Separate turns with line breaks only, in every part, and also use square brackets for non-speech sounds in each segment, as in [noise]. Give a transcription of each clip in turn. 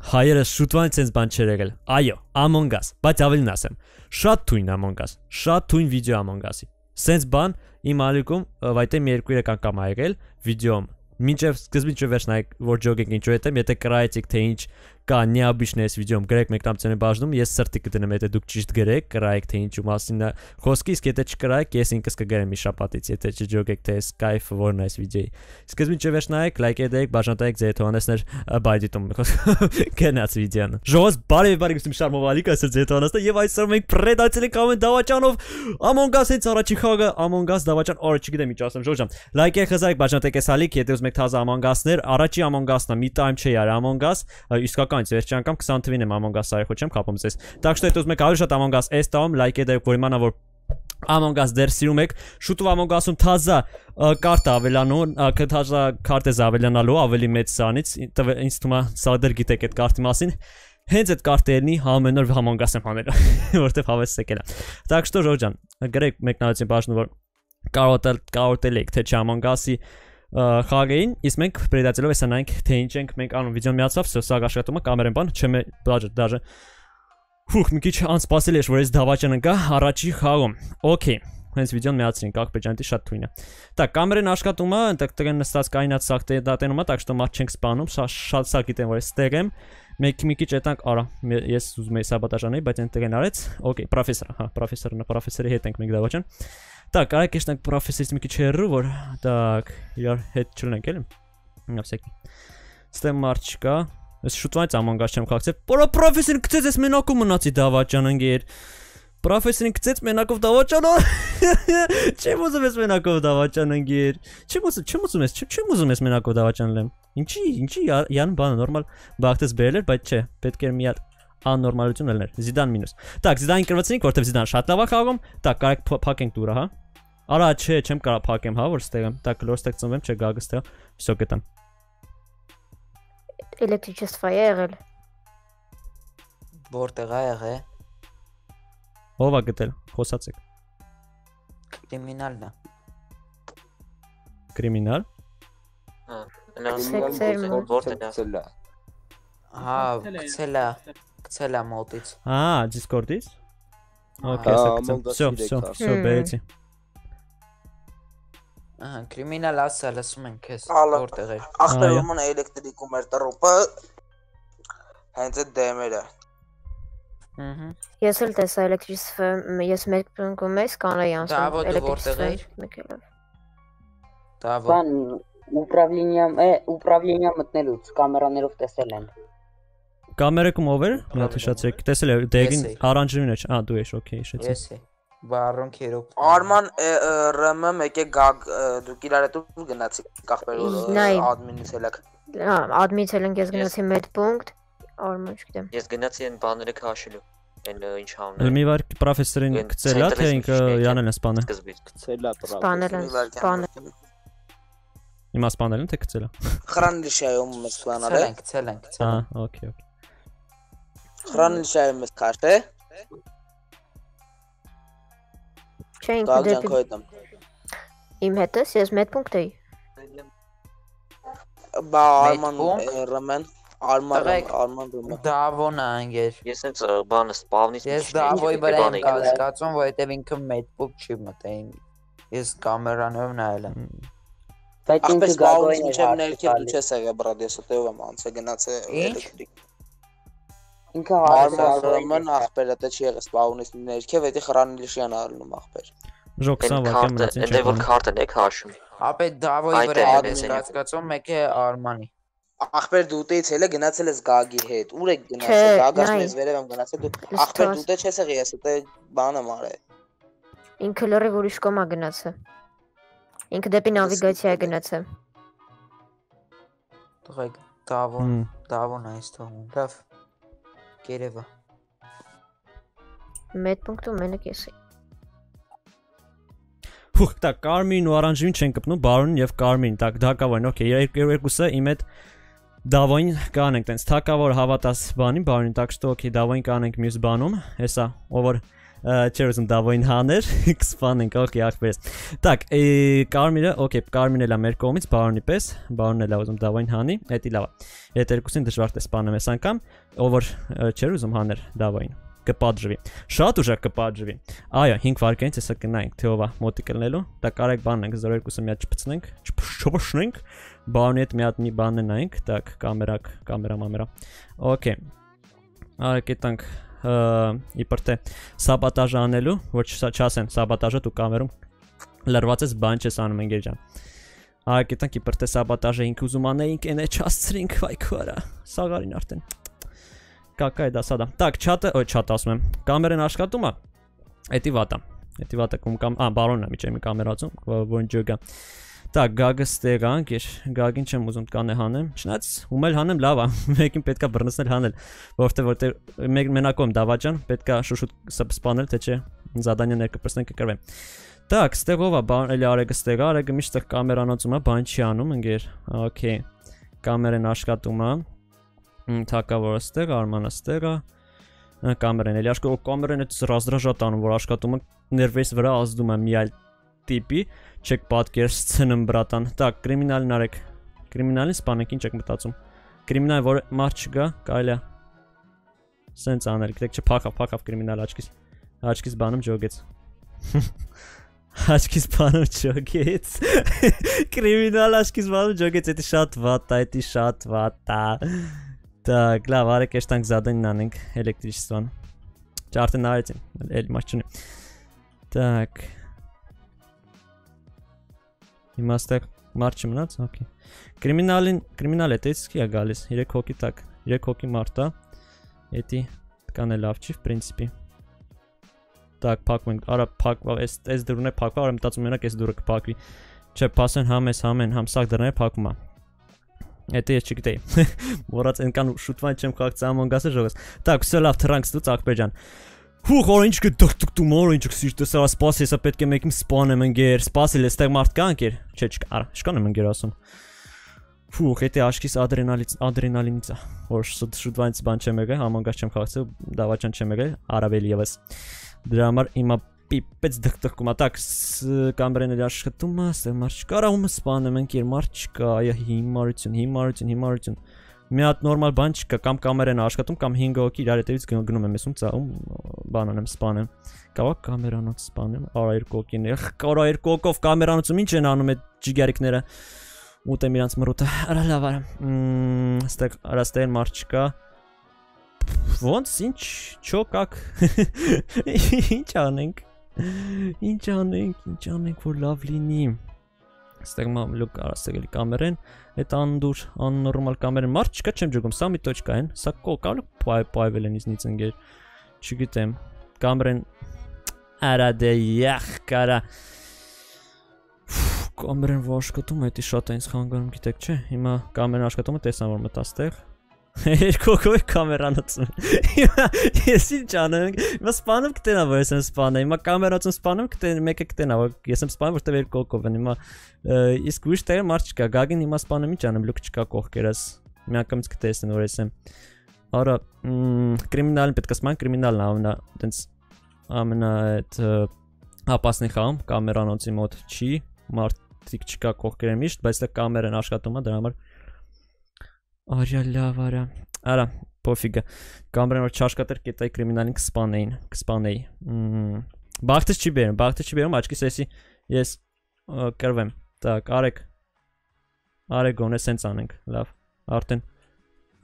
հայերը շուտվան ցենց բան չեր եղել։ Այո, Among Us, բայց ավելին ասեմ, շատ թույն Among Us, շատ թույն վիդեո Among Us-ի։ Սենց բան իմ ալիքում վայտե մի երկու երեք անգամ ա եղել վիդեոում։ Մինչև սկզբից ջվերս նայեք, որ ջոգեք ինչու հետեմ, եթե կրայեցիք թե ինչ կա նյաբիշներս վիդեոյում գրեք մեկտամցանը բաժնում, ես սրտի կդնեմ, եթե դուք ճիշտ գրեք, կրայեք թե ինչու մասին է խոսքի, իսկ եթե չկրայեք, ես ինքս կգրեմ մի շապատից, եթե չջոկեք թե Skype որն է այս վիդեոյի։ Սկզբին չվերջ նայեք, լայք եդեք, բաժանտայեք ձեր հեթոանեսներ բայդիտում, because [laughs] գնաց վիդեոն։ Ժողովս բարև բարի գուցում Շարմով Ալիկ, այսօր ձեր հեթոանեսն է եւ այսօր մենք պրեդացել ենք ամեն դավաճանով Among Us հենց առաջի խաղը Among Us դավաճան, օրը չգիտեմ ինչ ասեմ, ժողովժամ։ Լայքեր խզարեք, բաժանտեք այս Ալիկ, եթե ուզում եք թազա Among Us-ներ, առաջի Among Us-ն է, մի time չի արել Among Us, իսկական Կանց վերջի անգամ 20 թվին եմ Among Us արի, չեմ կապում ձեզ։ Так что եթե ուզում եք ավելի շատ Among Us այս տամ լայք դեք որ իմանա որ Among Us դեր սիրում եք, շուտով Among Us-ում թազա կարտը ավելանուն, թազա քարտեզ ավելանալու ավելի մեծ սանից, ինձ թվում է սա դեր գիտեք այդ կարտի մասին։ Հենց այդ կարտերնի ամեն օր Among Us եմ հանել, [laughs] որտեվ հավես եկել է։ Так что Ժորջան, գրեք մեկնարեցին բաժնում որ կարոտել կարոտել եք թե Among Us-ի խաղային, իսկ մենք պրեդացելով հեսա նայենք թե ինչ ենք մենք անում վիդեոն միացավ, սա աշխատումը կամերան բան, չեմ բաժը դաժե Ֆուխ, մի քիչ անսպասելի է, որ այս դավաճանը կա առաջի խաղում։ Okay, հենց վիդեոն միացրին, как պեջանտի շատ թույն է։ Так, կամերան աշխատում է, այնտեղ տղեն նստած կայնած սախտե դատենում է, так что մատ չենք սպանում, շատ սա գիտեմ, որ այստեղ եմ։ Մեկ մի քիչ այտանք, արա, ես ուզում եի սաբոտաժ բայց այնտեղ են արեց։ Okay, պրոֆեսոր, հա, պրոֆեսորն է, պրոֆեսորի հետ ենք մենք դավաճան։ Так, արեք եշտանք պրոֆեսորից մի քիչ հեռու, որ так, իրար հետ չլնենք էլի։ На всякий։ Ստեմ մարդ չկա։ Ես շուտվանից Among Us չեմ խաղացել։ Պորա պրոֆեսորին գցեց ես մենակում մնացի դավաճան ընկեր։ Պրոֆեսորին գցեց մենակով դավաճանը։ [laughs] Չեմ ուզում ես մենակով դավաճան ընկեր։ Չեմ ուզում, չեմ ուզում ես, չեմ ուզում ես մենակով դավաճան լեմ։ Ինչի, ինչի յան բանը նորմալ բախտես բերել էր, բայց չէ, պետք է մի հատ աննորմալություն ելներ։ Զիդան մինուս։ Так, Զիդանին կրվեցինք, որտեվ Զիդան շատ լավ է խաղում։ Так, կարեք փակենք տուրը, հա։ Արա, չէ, չեմ կարա փակեմ, հա, որ ստեղ եմ։ Так, լորստեղ ծնվեմ, չէ, գագը ստեղ։ Всё կտամ։
Էլեկտրիչեսվա է եղել։
Որտեղ ա եղե։
Ո՞վ է գտել։ Խոսացեք։
Կրիմինալն է։
Կրիմինալ։
Հա,
Որտեղ
է։
Հա, գցել է, գցել է մոտից։
Ա, Discord-ից։ Okay, всё, всё, всё, բերեցի։
Ահա, կրիմինալ ասա, լսում են քեզ, որտեղ էր։
Ախտերում է էլեկտրիկում էր տրոպը։ Հենց այդ դեմերը։
Ահա։
Ես էլ տեսա էլեկտրիսը, ես մեկ բնկում ես կանայի անցնում էլեկտրիսը։
Դա
բան ուպրավլենիա ուպրավլենիա մտնելուց կամերաներով տեսել են։
Կամերակում ով էր։ հիշացրեք։ Տեսել եք դեգին արանջրին էր։ Ա, դու ես, օքեյ, հիշեցի։
Ես է։ Բարոն քերոպ։
Արման ՌՄ մեկ է գագ դուք իրար հետ ու գնացիք կախբեր ադմինից ելակ։
Հա, ադմինից ելենք ես գնացի մեդ Արման չգիտեմ։
Ես գնացի այն բաները քաշելու։ Այն ինչ անունը։
Մի վար պրոֆեսորին գցելա թե ինքը յանել է սպանել։
Սկզբից
գցելա
Սպանել են, սպանել։
Հիմա սպանել են թե գցելա։
Խրանլիշայում մեզ սպանել է։
Գցել են, գցել
Ահա,
են։
օքեյ, օքեյ։
Խրանլիշայում մեզ քաշտե։
Չէ, ինքը դեպի
հետ
իմ հետս ես մեդ պունկտ էի։
Բա Արման ՌՄ-ն Արման Արման ՌՄ։
Դավոն է անգեր։
Ես հենց բանը սպավնից
Ես դավոյի վրա եմ կասկածում, որովհետև ինքը մեդբուկ չի մտել։ Ես կամերանով նայել եմ։
Բայց ինքը գագոյին
միջև ներքև դու չես եղել բրադ ես ուտեով եմ անցել գնացել էլեկտրիկ։
Ինքը
Արման ախպերը դե չի եղել բաունից ներքև էդի խրանլիշյան արնում ախպեր։
Ժոք 20
Այն
վայրկյան
քարտը,
մնաց ինչ
այնտեղ որ
եք
քարտն է քաշում։
Ապե դավոյի վրա եմ կասկածում, մեկը Արմանի։
Ախպեր դու ուտեից հելը գնացել ես գագի հետ։ Ուր եք
Չէ,
գնացել։ Գագաս մեզ վերև եմ գնացել դու։ Ախպեր դու ուտե չես եղել, ես ուտե բանը մարե։
Ինքը լրիվ ուրիշ կոմա գնացը։ Ինքը դեպի նավիգացիա է գնացը։
Տղեկ դավոն, դավոն է այս թողում։ Լավ։ Գերեվա։
Մեդ պունկտում մենակ ես էի։
Ֆուխ, տա Կարմին ու Արանջին չեն կպնում, Բարոնին եւ Կարմին, տակ դակավային, օքեյ, երկու երկուսը իմ հետ Դավոին կանենք տենց թակավոր հավատաս բանի, Բարոնին, տակ что օքեյ, Դավոին կանենք մյուս բանում, հեսա, ով որ Չէր ուզում դավոին հաներ, [laughs] կսպանենք, օքեյ, ախպերս։ Так, Կարմիրը, օքեյ, Կարմիրն էլա մեր կողմից, բարոնի պես, բարոնն էլա ուզում դավոին հանի, էդի լավ է։ Եթե երկուսին դժվար է սպանել այս անգամ, ով որ չէր ուզում հաներ դավոին կպատժվի։ Շատ ուժեղ կպատժվի։ Այո, 5 վայրկյանից հեսա կնայենք թե ով է մոտիկ կլնելու։ Դա կարեք բանն ենք 02-ը մի հատ չփցնենք, չփշնենք, բանի հետ մի հատ մի բան նայենք, տակ կամերակ, կամերա մամերա։ Okay։ Արեք այտանք իբր թե սաբոտաժ անելու, ոչ սա չասեն, սաբոտաժը դու կամերում լրված ես բան չես անում ընկեր ջան։ Արեք այտանք իբր թե սաբոտաժը ինք ուզում անեինք, այն է չասցրինք, վայ քորա։ Սաղարին արդեն։ Կակա է դա սա դա։ Տակ չաթը, օ չաթ ասում եմ։ Կամերան աշխատում է։ Էդի վատա։ Էդի վատա կում կամ, ա, բարոննա միջի կամերացում, որն ջոգա։ Так, գագը ստեգանք, ես գագին չեմ ուզում կանե հանեմ։ Չնայած ում էլ հանեմ լավ է, [laughs] մեկին պետքա բռնցնել հանել, որովհետեւ որտեղ մեկ մենակում դավաճան, պետքա շուշուտ սպանել, թե չէ զադանյա ներկպրսնենք կկրվեմ։ Так, ստեղով է, բան էլի արեգը ստեղ, արեգը միշտ ստեղ կամերանոցում է, բան չի անում, ընկեր։ Okay։ Կամերան աշխատում է։ Թակավորը ստեղ, արմանը ստեղ է կամերան էլի աշխո կամերան այդ ռազդրաժատ անում որ աշխատումը ներվես վրա ազդում է մի այլ տիպի, չեք պատկերս ցնմբրատան։ Տակ, կրիմինալին արեք։ Կրիմինալին սպանեկին չեք մտածում։ Կրիմինալ, որ մարդ չգա, կարելի է։ Սենց անել, գիտեք, չփակավ, փակավ կրիմինալ աչքից։ Աչքից բանում ջոգեց։ Աչքից բանում ջոգեց։ Կրիմինալ աչքից բանում ջոգեց, դա շատ վատ է, դա շատ վատ է։ Так, լավ, արեք էշտանք զադենն անենք էլեկտրիչստվան։ Չարտեն արեցին, էլ մաշինը։ Так, Հիմա ստեղ մարդ չմնաց, օքեյ։ Կրիմինալին, կրիմինալ է տես քիա գալիս, 3 հոգի տակ, 3 հոգի մարդ է։ Էդի կան է լավ չի, в принципе։ Так, փակում ենք, արա փակվա, այս այս դուրն է փակվա, արա մտածում մենակ այս դուրը կփակվի։ Չէ, փասեն համ էս համ են, համ սակ դրները փակում է։ Это ես չգիտեի։ [laughs] Մոռաց այնքան շուտվան չեմ քաղաք Among Us-ը ժողովս։ Так, всё լավ, թրանք ստուց Հուխ, օրինչ կը դրտուկ դու մոր, օրինչ սիրտ սա սպասի, սա պետք է մեկին սպանեմ ընկեր, սպասիլ էստեղ մարդ կա ընկեր։ Չէ, չկա, չկան եմ ընկեր ասում։ Հուխ, էտե աշքիս ադրենալից, ադրենալինից է, որ շուտվանից բան չեմ եկել, համանգած չեմ խաղացել, դավաճան չեմ եկել, արավել եւս։ Դրա համար իմա պիպեց դղդղկում, ատակ կամերեն էլ աշխատում է, ստեղ մարդ չկա, հա, ռաումը սպանեմ ընկեր, մարդ չկա, այա հիմարություն, հիմարություն, հիմարություն։ հիմարություն Մի հատ նորմալ բան չկա, կամ կամերան աշխատում, կամ 5 հոգի իրար հետևից գնում եմ, եսում ծաղում, բան անեմ, սպանեմ։ Կավա կամերանոց սպանեմ, արա երկու հոգին, ախ, կարա երկու հոգով կամերանոցում ինչ են անում այդ ջիգարիկները։ Ուտեմ իրանց մրուտը, արա լավ արա։ Ստեղ արաստեն մարդ չկա, ոնց ինչ չոկակ [laughs] ինչ անենք Ինչ անենք, ինչ անենք, որ լավ լինի։ Ստեղ մամ լուկ արասել կամերեն, այդ անդուր, աննորմալ կամերեն, մարդ չկա, չեմ ջոգում, սա մի տոճկա են, սա կո կարո պայվել են իզնից ընկեր։ Չգիտեմ։ Կամերեն արա դե յախ կարա կամերեն որ աշխատում է, դա շատ է ինձ խանգարում, գիտեք չէ։ Հիմա կամերան աշխատումը տեսան որ մտա ստեղ, Երկու կամերանոցում։ Ես ինչ անեմ։ Հիմա սպանում կտենա, որ ես եմ սպանում։ Հիմա կամերացում սպանում կտեն, մեկը կտենա, որ ես եմ սպանում, որտեվ երկու կով են։ Հիմա իսկ ուրիշ տեղը մարդ չկա։ Գագին հիմա սպանում ինչ անեմ, լուկ չկա կողքերս։ Մի անգամից կտեսնեն, որ ես եմ։ Արա, կրիմինալին պետք է սման, կրիմինալն ամենա, տենց ամենա այդ հապասնի խաղում կամերանոցի մոտ չի, մարդիկ չկա կողքերը միշտ, բայց դա կամերան աշխատում է, դրա համար Արյա լավ արա։ Արա, փոֆիգը։ Կամերան որ չաշխատեր կետայի կրիմինալին կսպանեին, կսպանեի։ Բախտը չի բերում, բախտը չի բերում, աչքիս էսի ես կրվեմ։ Так, արեք։ Արեք գոնե սենց անենք։ Լավ։ Արդեն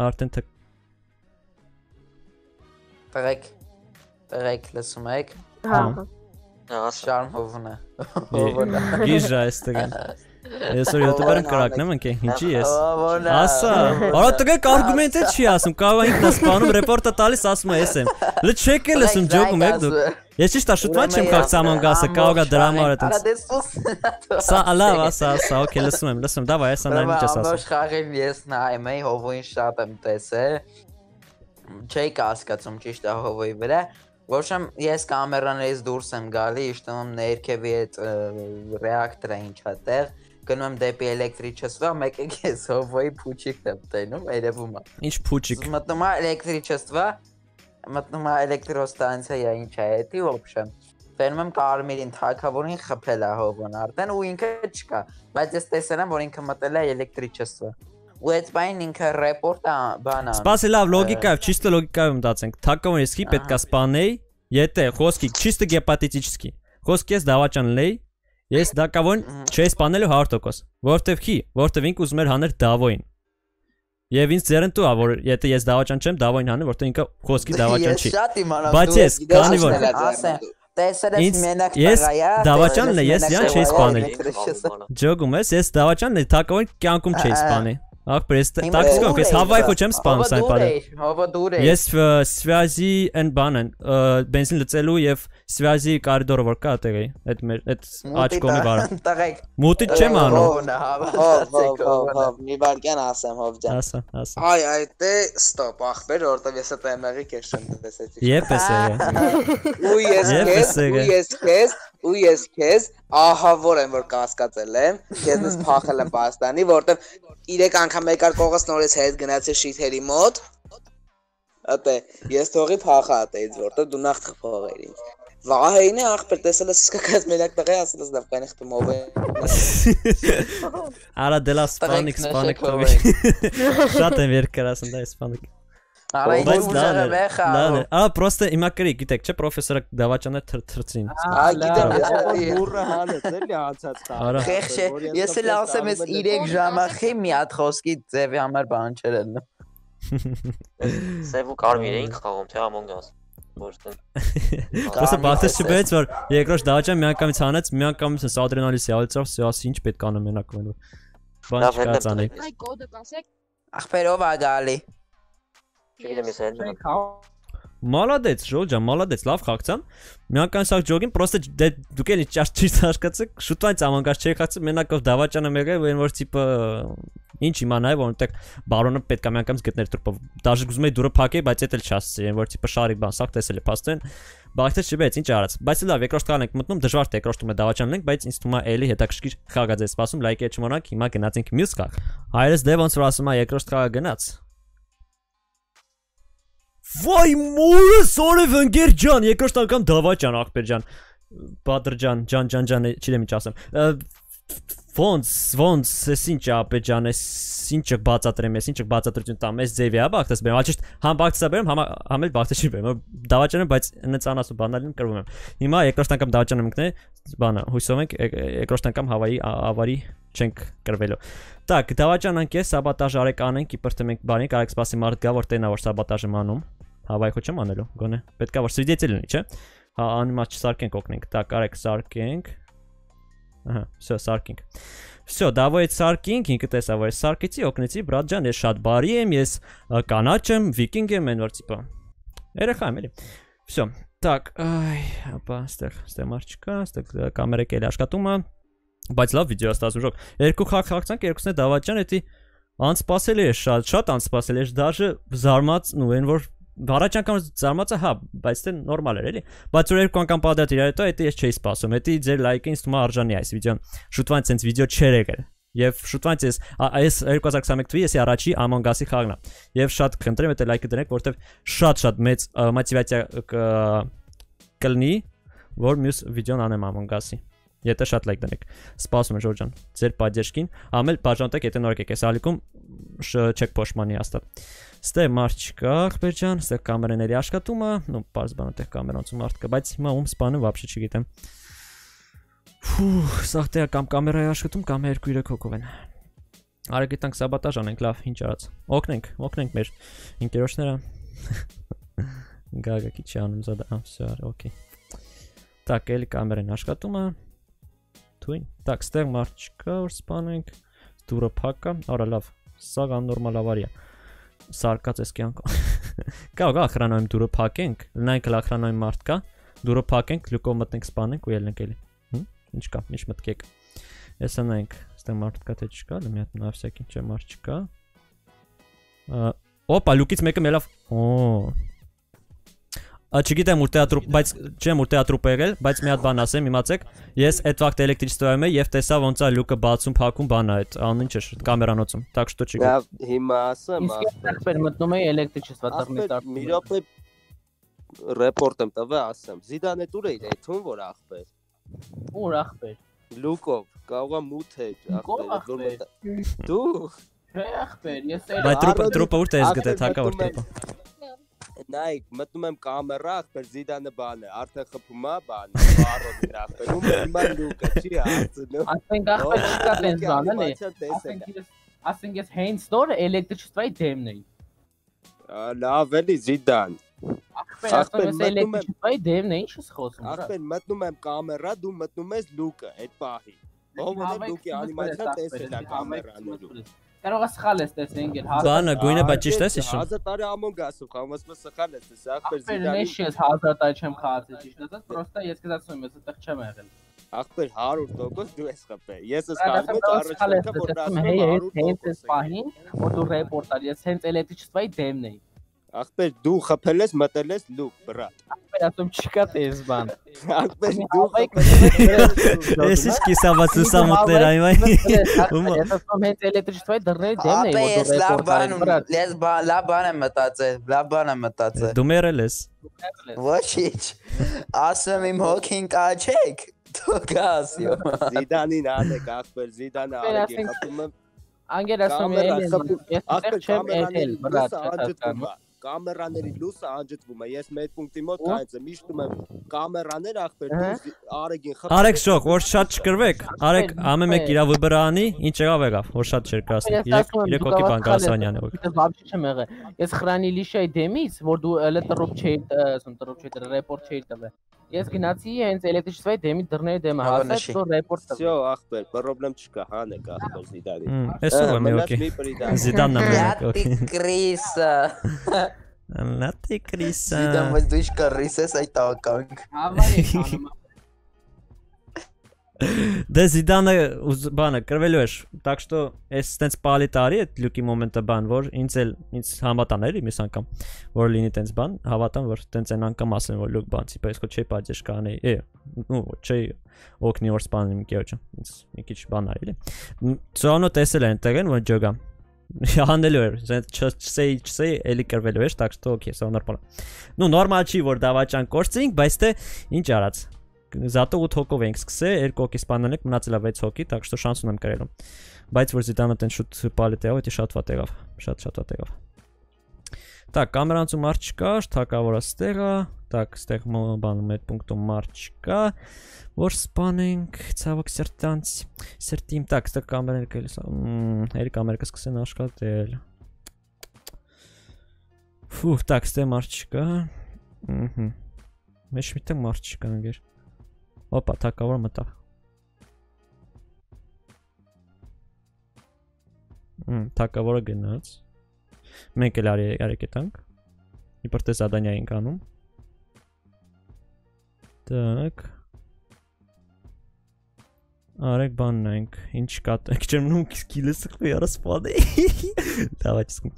արդեն թե
Տղեկ։ Տղեկ լսում եք։
Հա։
Շարմ հովնա։ Հովնա։
Գիժա էստեղան։ [laughs] Ես որ յութուբերն կրակնեմ ընկե, ինչի ես։ Ասա, արա տղեկ արգումենտ չի ասում, կարող է ինքն սպանում, ռեպորտը տալիս ասում է ես եմ։ Լը չեք էլ ասում ջոգում եք դուք։ Ես ճիշտ է շուտվա չեմ քաղց Among Us-ը, կարող է դրա համար է տենց։ Սա լավ, ասա, ասա, օքեյ, լսում եմ, լսում, դավայ, ես անայ ինչ ես ասում։
Ամոշ խաղին ես նայում էի, հովոին շատ եմ տեսել։ Չէի կասկածում ճիշտ է հովոյի վրա։ Ոչմ ես կամերաներից դուրս եմ գալի, իշտում ներքևի այդ ռեակտորը ինչա տեղ գնում դեպի էլեկտրիչեստվա, մեկը քեզ հովոյի փուչիկն եմ տենում, երևում է։
Ինչ փուչիկ։
Մտնում է էլեկտրիչեստվա, մտնում է էլեկտրոստանցիա, ինչ է դա օպշն։ Տենում եմ Կարմիրին, թակավորին խփել է հովոն արդեն ու ինքը չկա, բայց ես տեսել եմ, որ ինքը մտել է էլեկտրիչեստվա։ Ու այդ բանին ինքը ռեպորտ է, բան է։
Սպասի լավ լոգիկայով, չիստը լոգիկայով մտածենք։ Թակավորին իսկի պետքա սպանեի, եթե խոսքի չիստը գեպատիտիչսկի։ Խոսքես դավաճան լեի, ես դակավոն չէի սպանելու 100%, որովհետև խի, որովհետև ինք ուզում էր հանել դավոին։ Եվ ինձ ձերն տու, որ եթե ես դավաճան չեմ, դավոին հանեմ, որտեղ ինքը խոսքի դավաճան չի։ Բայց ես քանի որ Ինձ-
մենակ
ես
տղայա,
դավաճանն է, ես յան չէի
էլեկտրիչեսը։
ջոգում ես, ես դավաճանն է թակավորին կյանքում չէի
Ա,
Ախպրես տաքսիկոն ես
հավայքո
չեմ սպանում սայն բանը։
Հավա դուր է։
Ես սվյազի են բանն բենզին լցելու եւ սվյազի կարիդորը որ կա տեղի այդ մեր այդ աչքոմի վրա։
Տղեկ։
Մուտի չեմ անում։
Հավ, մի բարգան ասեմ հավ ջան։
Ասա, ասա։
Այ այ դե ստոպ ախպեր, որտեվ ես այդ մեղի դե, քեզ չեմ տեսեցի։
Եփ էս է։
Ու ես քեզ, ու ես քեզ, ու ես քեզ ահավոր եմ որ կասկածել եմ, քեզնից փախել եմ Պաստանի, որտեվ 3 անգամ եկար կողս նորից հետ գնացի շիթերի մոտ։ Ատե, ես թողի փախա ատեից, որտեվ դու նախ թփողեր ինձ։ Վահեին է ախպեր տեսել ես սկակած մենակ տղա ասել ես դավ կանի խտմով է։
Արա դելա սպանիկ, սպանիկ թողի։ [laughs] Շատ եմ երկար ասում դա սպանիկ։
Արա
Բայց
ինձ ուժերը
է։ Ա, պրոստը հիմա կրի, գիտեք, չէ, պրոֆեսորը դավաճանը թրթրցին։
Ա, գիտեմ,
բուրը հանեց էլի անցած տարի։
Արա։
Խեղճ է։ Ես էլ ասեմ ես 3 ժամը խի մի հատ խոսքի ձևի համար բան չեր ելնում։ [laughs]
Սև ու կարմիր էինք խաղում, թե Among Us։ Որտեն։
Պրոստը բացես չբերեց որ երկրորդ դավաճան միանգամից հանեց, միանգամից հս ադրենալիս յալցավ, ասի ինչ պետք անեմ մենակ մենու։ Բան չկա ցանի։
Այ կոդը կասեք։
Ախպերով ա գալի։
Չգիտեմ ես էլ։
Մալադեց, Ժոջա, մալադեց, լավ խաղացան։ Միանգամից սա ջոգին, պրոստը դե դուք էլի ճաշ ճիշտ հասկացաք, շուտվանից ամանգած չէի խաղացել, մենակով դավաճանը մեղը, որ որ տիպը ինչ իմանայի, որ այնտեղ բարոնը պետք է միանգամից գտներ տրուպը։ Դաժե գուզում էի դուրը փակեի, բայց դա էլ չասցի, որ տիպը շարիկ բան, սա տեսել է, փաստեն։ Բաղթեց չբեց, ինչ արած։ Բայց լավ, երկրորդ խաղն ենք մտնում, դժվար թե երկրորդում է դավաճան ենք, բայց ինձ թվում է էլի հետաքրքիր խաղած է սպասում, լայքի չմոնակ, հիմա գնացինք մյուս խաղ։ Հայրս դե ոնց որ ասում է երկրորդ խաղը գնաց։ Վայ մորս օրև ընկեր ջան, երկրորդ անգամ դավաճան ախպեր ջան։ Բադր ջան, ջան ջան ջան, չիլեմ ինչ ասեմ։ Ը, Ոնց, ոնց, ես ինչ ապե ջան, ես ինչը բացատրեմ, ես ինչը բացատրություն տամ, ես ձևի է բախտես բերեմ, ալչիշտ համ բախտեսա բերեմ, համ համ էլ բախտես չի բերեմ, դավաճանը, բայց նենց անասու բանալին կրվում եմ։ Հիմա երկրորդ անգամ դավաճանը մտնե, բանը, հույսով ենք ե- ե- երկրորդ անգամ հավայի ա- ավարի չենք կրվելու։ Так, դավաճան անք է, սաբոտաժ արեք անենք, իբր թե մենք բանի կարեք սպասի մարդ գա, որ տենա որ սաբոտաժը մանում։ Հավայի ხო չեմ անելու, գոնե։ Պետքա որ սվիդեցի լինի, չէ։ Հա, անիմաց չսարքենք օգնենք։ Так, արեք սարքենք։ Ահա, всё, սարքինք։ Всё, давай սարքինք, ինքը տեսա որ ես սարքեցի, օգնեցի, բրատ ջան, ես շատ բարի եմ, ես ա, կանաչ եմ, վիկինգ եմ, այն որ տիպը։ Երեխա եմ էլի։ Всё, так, այ, ապա ստեղ, ստեղ մարդ չկա, ստեղ ա, կամերա կելի աշխատում է։ Բայց լավ վիդեո է ստացվում ժող։ Երկու խաղ խաղացանք, երկուսն է դավաճան, էդի անսպասելի է շատ, շատ անսպասելի է, դաժե զարմաց, նու այն որ Գարաջ անգամ զարմացա, հա, բայց դե նորմալ էր էլի։ Բայց որ երկու անգամ պատած իրար հետո, դա ես չէի սպասում։ Դա ձեր լայքը ինձ թվում է արժանի այս վիդեոն։ Շուտվանից այս վիդեո չեր եկել։ Եվ շուտվանից ես այս 2021 թվի եսի առաջի Among Us-ի խաղն է։ Եվ շատ կխնդրեմ, եթե լայքը դնեք, որովհետև շատ-շատ մեծ մոտիվացիա կլինի, որ մյուս վիդեոն անեմ Among Us-ի։ Եթե շատ լայք դնեք։ Սպասում եմ Ժորջան, ձեր паддержքին։ Ամել բաժանտեք, եթե նոր եկեք այս ալիքում, չեք փոշմանի հաստատ։ Ստե մարդ չկա, ախպեր ջան, ստե կամերաների աշխատում է, նո բարձ բան այդտեղ կամերանցում մարդ կա, բայց հիմա ում սպանը вообще չգիտեմ։ Ֆու, սախտե կամ կամերայի աշխատում կամ 2-3 հոգով են։ Արեք գիտանք սաբոտաժ անենք, լավ, ինչ արած։ Օգնենք, օգնենք մեր ընկերոջները։ [laughs] Գագա քիչ անում զադա, ահա, всё, օքեյ։ Так, էլի կամերան աշխատում է։ Թույն։ Так, ստեղ մարդ չկա, որ սպանենք։ Դուրը փակա, արա լավ։ Սա աննորմալ ավարիա սարկած ես կյանք։ [laughs] Կարող է ախրանայում դուրը փակենք, նայենք էլ ախրանայում մարդ կա, դուրը փակենք, լուկով մտնենք սպանենք ու ելնենք էլի։ ինչ կա, ինչ մտքեք։ Հեսա նայենք, ստե մարդ կա թե չկա, լի մի հատ նավսյակ ինչ է մարդ չկա։ Օպա, լուկից մեկը մելավ։ Օ չգիտեմ ուր թեատրուպ, բայց չեմ ուր թեատրուպ եղել, բայց մի հատ բան ասեմ, իմացեք, ես այդ վաղ էլեկտրիստոյում եմ եւ տեսա ոնց է լուկը բացում, փակում բանա այդ, ան ինչ է կամերանոցում։ Так что չգիտեմ։
Դա հիմա ասեմ,
Իսկ երբեր մտնում էի էլեկտրիչից վատար մի
ասպեր
տակ։
մի րոպե ռեպորտ եմ տվել, ասեմ։ Զիդանը դուր է իր այդում որ ախպեր։
Ուր ախպեր։
Լուկով, կարողա մութ է
Լուկով
ախպեր, որ
ախպեր։
մտա- Դու
Չէ ախպեր, ես էլ
Բայց տրուպը
Արոն,
տրուպը ուր տես գտե
ախպեր,
թակավոր
մտնում եմ-
տրուպը։
նայեք, մտնում եմ կամերա, ախպեր Զիդանը բան է, արդեն խփում է բան, բառով գրաֆերում հիմա լուկա չի հարցնում։
Ասենք ախպեր չկա տենց բան էլի։
Ասենք
ես հենց նոր էլեկտրիչիստվայի դեմն էի։
Լավ էլի Զիդան։
Ախպեր ես էլեկտրիչիստվայի դեմն է, ի՞նչ ես խոսում։
Ախպեր մտնում եմ կամերա, դու մտնում ես լուկա այդ պահին։ Ո՞վ
ունի
լուկի
անիմացիա
տեսել
կամերան։ Կարող է սխալ ես տեսնենք էլ
հազար։ Գանը գույնը բայց ճիշտ ես հիշում։
Հազար տարի ամոնգ ասում, խամոս մը սխալ ես ես, ախպեր զիդանի։
Ախպեր ես հազար տարի չեմ խաղացել ճիշտ ասած, պրոստա ես կզացնում ես, այդտեղ չեմ եղել։
Ախպեր 100% դու ես խփել։ Ես ես
խաղացել
առաջինը որ դասում 100%
հենց այս պահին, որ դու ռեպորտալ ես հենց էլ էդի չստվայի դեմն էի։
Ախպեր դու խփել ես, մտել ես լուկ, բրատ։
Ախպեր ասում չկա տես բան։
Ախպեր դու Ես
իսկ կիսաված լուսամուտներ այ այ։
Ես ասում հենց էլեկտրիչտվայ դռների դեմն էի
մոտորը։
Ապե ես
լավ բան
ու
ես լավ բան եմ մտածել, լավ բան եմ մտածել։
Դու մերել ես։
Ոչինչ։ Ասեմ իմ հոգին կաչեք։ Դու գասիո։
Զիդանին անեք, ախպեր Զիդանը արեք, խփում եմ։
Անգել ասում եմ, ես չեմ
էլ,
բրատ,
չհասկանում կամերաների լույսը անջատվում է։ Ես մեր պունկտի մոտ
գայց
եմ, իշտում եմ կամերաներ ախպեր դու Արեգին խփ։
Արեք շոկ, որ շատ չկրվեք։ Արեք ամեն մեկ իր վыбը անի, ինչ եղավ եղավ, որ շատ չերկրասնեք։
3
հոգի
բանկասանյան
է ոք։
Դա բաբշի չեմ եղել։ Ես խրանիլիշայի դեմից, որ դու հələ տրոփ չէի, ասում տրոփ չէի, ռեպորտ չէի տվել։ Ես գնացի հենց էլեկտրիչվայի դեմի դռների դեմը
հասած,
որ ռեպորտ տվի։
Всё, ախպեր, պրոբլեմ չկա, հանեք ախպեր Զիդանի։
Էսով եմ, օքեյ։ Զիդանն եմ, օքեյ։ Գրիսը։
կրիսը։
Նատի Կրիսա։
Դիտեմ բայց դու չկռիս ես այդ ականք։
Հավարի անում։ [laughs]
Դե Զիդանը ուզ- բանը կրվելու էր, так что ես տենց պալի տարի այդ լյուկի մոմենտը բան, որ ինձ էլ ինձ համատան էլի միս անգամ, որ լինի տենց բան, հավատան որ տենց այն անգամ ասեն որ լյուկ բան, типа ես չէի պատժ կանեի, է, ну, չէի օգնի որ սպանեմ կեոջը, ինձ մի քիչ բան արի էլի։ Ծոնո տեսել են այնտեղ են որ ջոգա։ Հանելու էր, չսեի, չսեի, էլի կրվելու էր, так что окей, все нормально։ Ну, նորմալ չի որ դավաճան կորցինք, բայց թե ինչ արած։ Զատո 8 հոգով ենք սկսել, երկու հոգի սպանել ենք, մնացել է 6 հոգի, так что շանս ունեմ կրելու։ Բայց որ Զիդանը տեն շուտ պալիտ եղավ, դա շատ վատ եղավ, շատ շատ վատ եղավ։ Так, կամերանցում մարդ չկար, թակավորը ստեղ է, так, ստեղ մո- բանում այդ պունկտում մարդ չկա, որ սպանենք, ցավոք սերտանց, սերտիմ, так, ստեղ կամերան կել, հերի կամերկը սկսեն աշխատել։ Ֆու, так, ստեղ մարդ չկա։ Ահա։ Մեջ միտեղ մարդ չկա անգեր։ Օպա, թակավոր մտավ։ Հմ, թակավորը գնաց։ Մենք էլ արի արեք ետանք։ Իբր թե զադանյա ենք անում։ Так։ Արեք բանն ենք, ինչ կա, քիչեմ նու սկիլը սխվի արասպադի։ [laughs] Давайте սկում։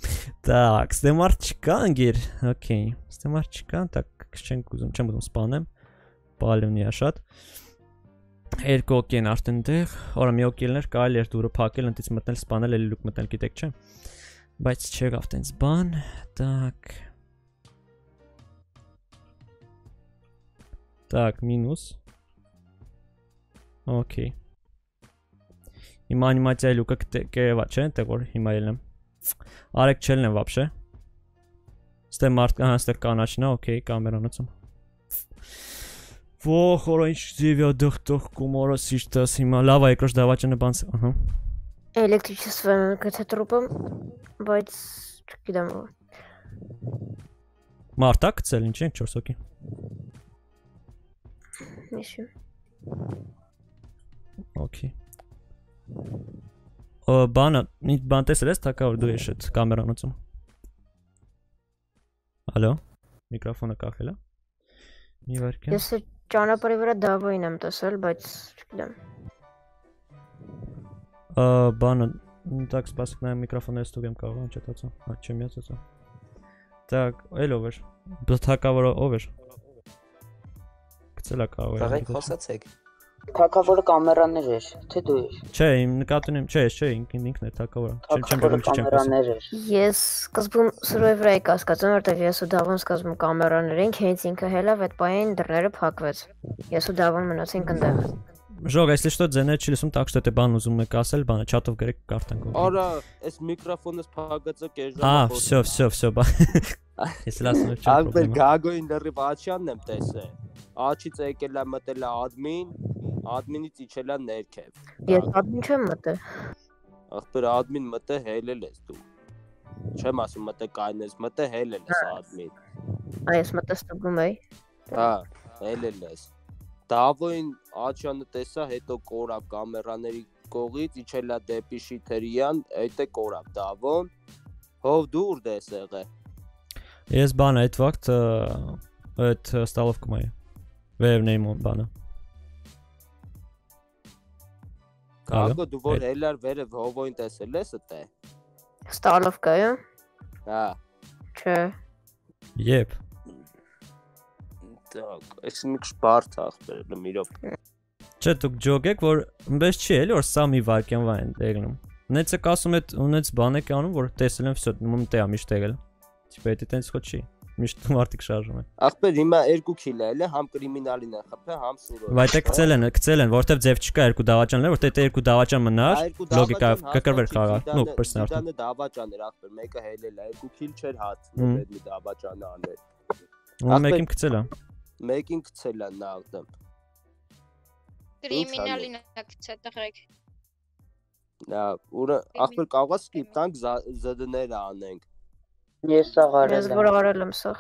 Так, ստեմար չկա անգեր։ Okay։ Ստեմար չկա, так չենք ուզում, չեմ ուզում սպանեմ։ Պալյունի է շատ։ Երկու օկեն արդեն դեղ, օրա մի օկելներ կարելի էր դուրը փակել, ընտից մտնել, սպանել, էլի լուկ մտնել, գիտեք չէ։ Բայց չեղավ տենց բան։ Так։ Так, մինուս։ Okay։ Հիմա անիմացիայի լուկը կերևա, չէ՞, այնտեղ որ հիմա ելնեմ։ Արեք չելնեմ вообще։ Ստե մարդ, ահա, ստեղ կանաչն է, okay, կամերանոցում։ Во, խորինչ ձևյա դխտող կումորը սիշտաս հիմա լավ է եկրոշ դավաճանը բանց, ահա։
էլեկտրիչեство գրեթե տրուպը, բայց չգիտեմ
ո։ Մարտակ ցել ինչ ենք 4 հոգի։
Միշու։
Okay։ Ո բանը, ինչ բան տեսրես, թակավոր դու ես այդ կամերանոցում։ Ալո, միկրոֆոնը կախելա։ Մի վարքյան։
Ես ճանապարհի վրա դավոյն եմ տեսել, բայց չգիտեմ
բանը, так, սպասեք նայեմ միկրոֆոնը ես ստուգեմ կարող եմ չտացա։ Հա, չեմ միացածա։ Так, էլ ով էր։ Բթակավորը ով էր։ Գցելա կարող է։
Բաղեք խոսացեք։
Թակավորը կամերաներ էր, թե դու ես։
Չէ, իմ նկատունեմ, չէ, չէ, ինքն ինքն է թակավորը։ Չեմ չեմ
Թակավորը
գնում, չի չեմ խոսում։
կամերաներ էր։
Ես սկզբում սրոյ վրա եի կասկածում, որտեղ ես ու Դավոն սկզբում կամերաներ էինք, հենց ինքը հելավ այդ պահին դռները փակվեց։ Ես ու Դավոն մնացինք այնտեղ։
Ժող, если что, ձեներ չի լսում, так что ты բան ուզում եք ասել, բանը չաթով գրեք կարդանք։ օքեյ։
Արա, այս միկրոֆոնս փակածը կես
Ա, всё, всё, всё, բա։ [laughs] Ես լասում եմ, չէ
Ալբեր
պրոբլեմա։
Գագոին լրիվ աչյանն եմ տեսել։ Աչից եկել է մտել է admin, admin-ից իջել է ներքև։
Ես admin չեմ մտել։
Ախպեր admin մտե հելել ես դու։ Չեմ ասում մտե կայնես, մտե հելել ես admin։
Այս մտել ստուգում էի։
Հա, հելել ես։ Դավոին աչյանը տեսա, հետո կորավ կամերաների կողից, իջել է դեպի շիթերյան, այդ է կորավ Դավոն։ Հով դու ուր դես եղե։
Ես բանը այդ վակտ այդ ստալով կմայ։ Վերևն էի մոն բանը։ Ալո։
Գագո դու որ հելար վերև հովոին տեսել ես դե։
Ստալովկայը։
Հա։
Չէ։
Եփ
Так, այս մի քիչ բարդ ախպեր, մի ռոպ։
Չէ, դուք ջոգեք, որ մբես չի էլի որ սա մի վարկյան վայն դերնում։ Նեցը կասում է ունեց բան եք անում, որ տեսել եմ всё, մտե ամիշտ եղել։ Տիպա դա տենց ոչ չի։ Միշտ [laughs] մարդիկ շարժում են։
Ախպեր հիմա 2 քիլ է, էլի, համ կրիմինալին է խփե, համ սուրո։
Բայց դե գցել են, գցել են, որտեվ ձև չկա երկու դավաճաններ, որտեվ դե երկու դավաճան մնար, լոգիկա կկրվեր խաղա։ Ну, պրսնարդ։
Դանը դավաճան էր ախպեր, մեկը հելել է, 2 քիլ չէր հաց,
Մմ։
այդ մի դավաճանը աներ։
Ու մեկին գցել է։
Մեկին գցել է նախդեմ։
Կրիմինալին ակցիա տղեկ։
Նա ուրը ախպեր կարող է skip տանք ZD-ները անենք։
Ես սա
Ես
արել
որ
եմ։
արել եմ սա։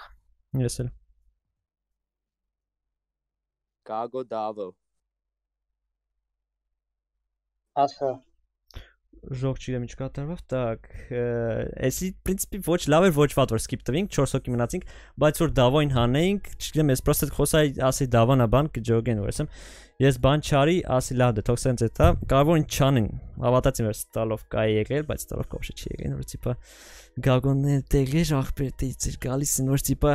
Ես էլ։
Գագո դավո։
Ասա
Ժող չգիտեմ ինչ կատարվավ, так, էսի պրինցիպի ոչ լավ էր, ոչ վատ որ skip տվինք, 4 հոգի մնացինք, բայց որ դավոին հանեինք, չգիտեմ, ես պրոստը խոսայի, ասի դավանա բան կջոգեն որ ասեմ։ Ես բան չարի, ասի լավ դե թող սենց էտա, կարող են չանեն։ Հավատացին որ ստալով կայ եկել, բայց ստալով կոշը չի եկել, որ տիպա գագոններ տեղեր ախպեր դից էր գալիս են որ տիպա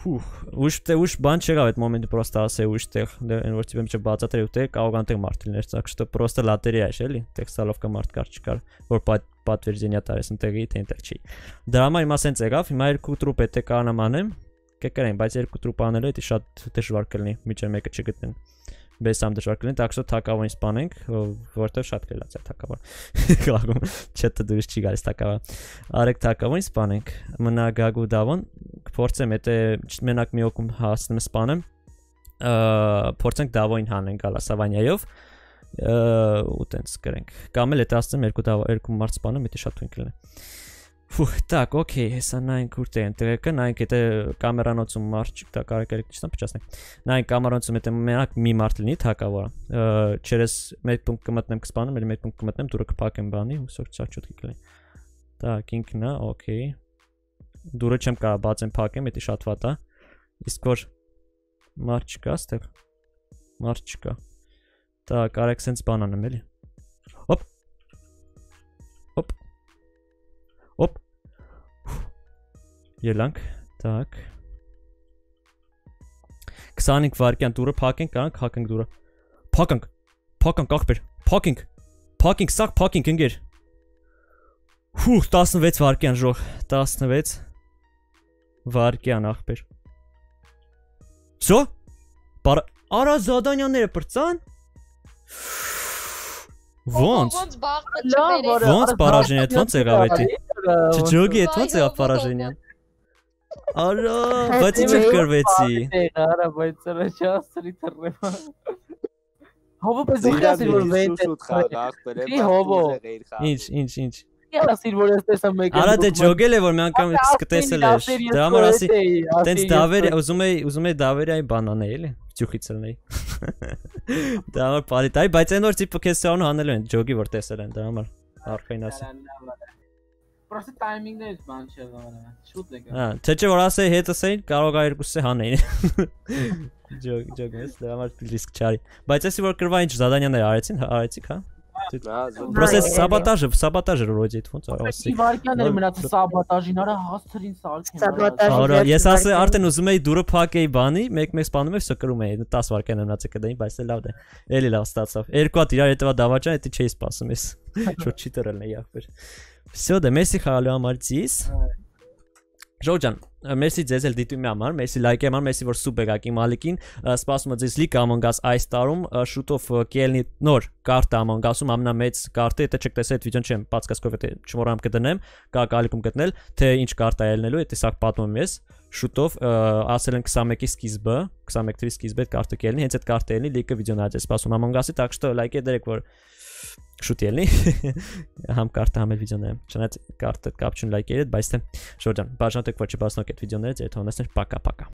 Հուհ, ուշ թե ուշ բան չեղավ այդ մոմենտը, պրոստա ասե ուշտեղ, դե, այն որ տիպեմ չէ բացատրել ուտե, կարող անտեղ մարդ լիներ, ցա կշտը պրոստա լատերիա է, էլի, տեքստալովկա մարդ կար չկար, որ պատվերձենյա տարես ընտեղի թե ընտեղ չի։ Դրա համար իմ ասենց եղավ, հիմա երկու տրուպ է թե կանամանեմ, կկրեն, բայց երկու տրուպ անելը դա շատ դժվար կլինի, միջը մեկը չգտնեն բեսամ դժվար կլինի, так что թակավոին սպանենք, որտեվ շատ կելած է թակավոն։ [laughs] Գագում չեթը դուրս չի գալիս թակավոն։ Արեք թակավոին սպանենք։ Մնա գագու դավոն, փորձեմ եթե մենակ մի օկում հասնեմ սպանեմ, փորձենք դավոին հանենք գալասավանյայով ու տենց կրենք։ Կամ էլ եթե ասեմ երկու դավ երկու մարդ սպանեմ, դա շատ թույն կլինի։ Ֆուհ, так, օքեյ, հեսա նայենք ուր տեն տեղը, նայենք եթե կամերանոցում մարդ չկա, կարեք երեք ճիշտ փչացնենք։ Նայենք կամերանոցում եթե մենակ մի մարդ լինի թակավորը, չերես մեկ պունկտ կմտնեմ կսպանեմ, или մեկ պունկտ կմտնեմ, դուրը կփակեմ բանի ու սա շատ չուտ կլինի։ Так, ինքն է, օքեյ։ Դուրը չեմ կարող բացեմ փակեմ, դա շատ վատ է։ Իսկ որ մարդ չկա, ստեղ մարդ չկա։ Так, կարեք սենց բան անեմ, էլի։ Հոպ։ Հոպ։ Оп. Ելանք, так։ 25 վայրկյան դուրը փակենք, կանք հակենք դուրը։ Փակենք։ Փակենք ախպեր։ Փակենք։ Փակենք, սակ փակենք, ընկեր։ Հուխ 16 վայրկյան ժող, 16 վայրկյան ախպեր։ Всё։ Բարա արա զադանյանները բրցան։ Ոնց։
Ոնց բախտը չբերես։
Ոնց բարաժնի այդ ոնց եղավ էդի։ Չջոգի հետ ոնց եղավ
Վայ,
պարաժենյան։ Արա, բայց ինչ կրվեցի։
Արա, բայց սրա չաստրի թռնեմ։ Հովը պես դու ասիր որ վեյտ է։
խաղ
հովո։
Ինչ, ինչ, ինչ։
Ասիր որ ես տեսա մեկ։
Արա դե ջոգել է որ մի անգամ սկտեսել էր։ Դրա համար ասի տենց դավեր ուզում էի ուզում էի դավերայի բանան էլի ճյուղից լնեի։ [laughs] Դա համար պարիտայ, բայց այն որ տիպը քեզ սանու հանելու են ջոգի որ տեսել են դրա համար արխային ասի։
Պրոստը տայմինգներից բան չէ վրա։ Շուտ եկա։
Հա, չէ չէ որ ասեի հետս էին կարող է երկուսը հանեին։ Ջոգ ջոգ ես դրա համար ռիսկ չարի։ Բայց էսի որ կրվա ինչ զադանյաներ արեցին, հա, արեցիք հա։
Հա, զուտ։
Պրոստը
Այ,
սաբոտաժը, սաբոտաժը վրոյի ոնց ասի։
Ի վարքյանները մնացի սաբոտաժին արա հասցրին սարքեն։
Սաբոտաժ։
Արա, ես ասե արդեն ուզում էի դուրը փակեի բանի, մեկ-մեկ սպանում էր, սկրում էի 10 վարկյան մնացել կդային, բայց դե լավ է։ Էլի լավ ստացավ։ Երկու հատ իրար հետևա դավաճան, դա չէի սպասում ես։ Շուտ [laughs] չի տրելն է ախպեր։ Всё, դե մեսի խաղալու համար ցիս։ Ժոջան, մեսի ձեզ էլ դիտումի համար, մեսի լայքի համար, մեսի որ սուբ եկակի մալիկին, սպասում եմ ձեզ լիք Among Us այս տարում ը, շուտով ը, կելնի նոր կարտ Among Us-ում ամենամեծ կարտը, եթե չեք տեսել այդ վիդեոն չեմ պատկասկով եթե չմոռանամ կդնեմ, կա կալիքում գտնել, թե ինչ կարտ է ելնելու, եթե սա պատմում եմ ես շուտով ը, ասել են 21-ի սկիզբը, 21 թվականի սկիզբը այդ կարտը կելնի, հենց այդ կարտը ելնի, լիքը վիդեոն այդպես սպասում Among Us-ի, так что լայք դերեք որ շուտ ելնի [laughs] համ կարտը համ էլ վիդեոները չնայած կարտը կապ չուն լայք երեդ բայց թե շորջան բաժանեք որ չբացնեք այդ վիդեոները ձեր թողնեսներ պակա պակա